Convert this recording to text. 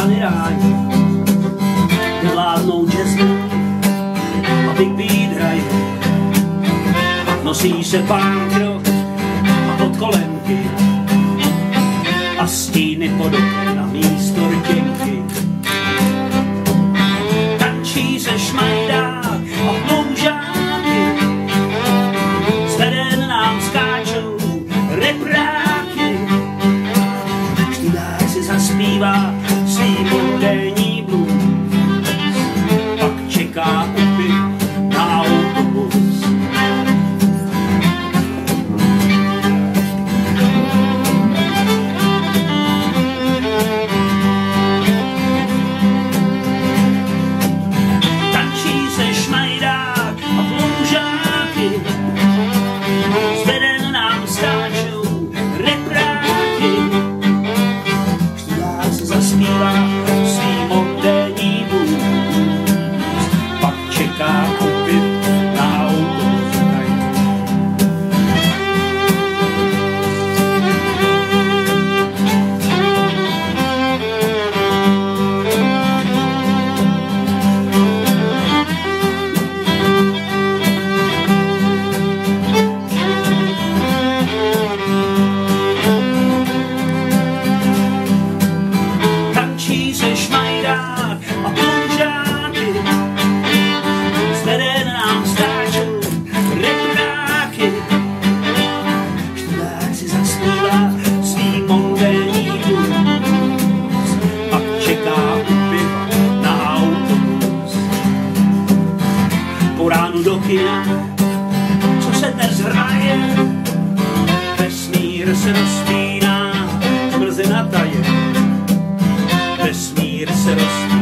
rány rádi nevládnou jazzmen a Big Beat hraje. Nosí se pánkrok a pod kolenky a stíny pod na místo panu do kina, co se dnes hraje. Vesmír se rozpíná, mrzina taje. Vesmír se rozpíná.